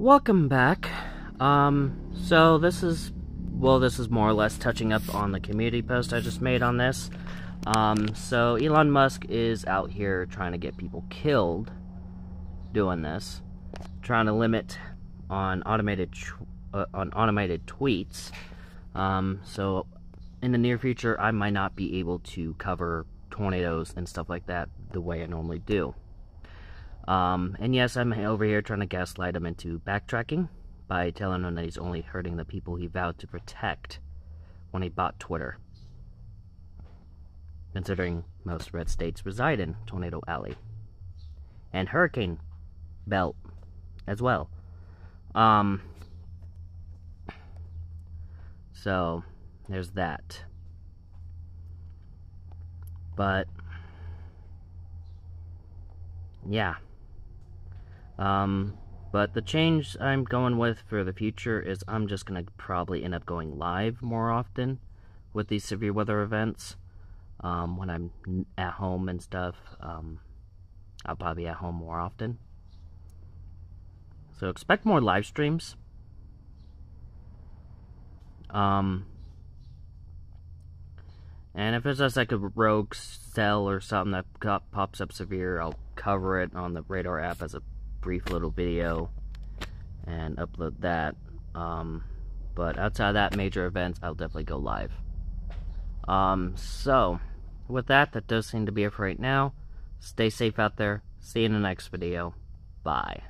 Welcome back. Um, so this is, well, this is more or less touching up on the community post I just made on this. Um, so Elon Musk is out here trying to get people killed doing this, trying to limit on automated uh, on automated tweets. Um, so in the near future, I might not be able to cover tornadoes and stuff like that the way I normally do. Um, and yes, I'm over here trying to gaslight him into backtracking by telling him that he's only hurting the people he vowed to protect when he bought Twitter. Considering most red states reside in Tornado Alley. And Hurricane Belt as well. Um, so, there's that. But, yeah. Um, but the change I'm going with for the future is I'm just going to probably end up going live more often with these severe weather events. Um, when I'm at home and stuff, um, I'll probably be at home more often. So expect more live streams. Um, and if it's just like a rogue cell or something that pops up severe, I'll cover it on the Radar app as a brief little video and upload that. Um, but outside of that, major events, I'll definitely go live. Um, so, with that, that does seem to be it for right now. Stay safe out there. See you in the next video. Bye.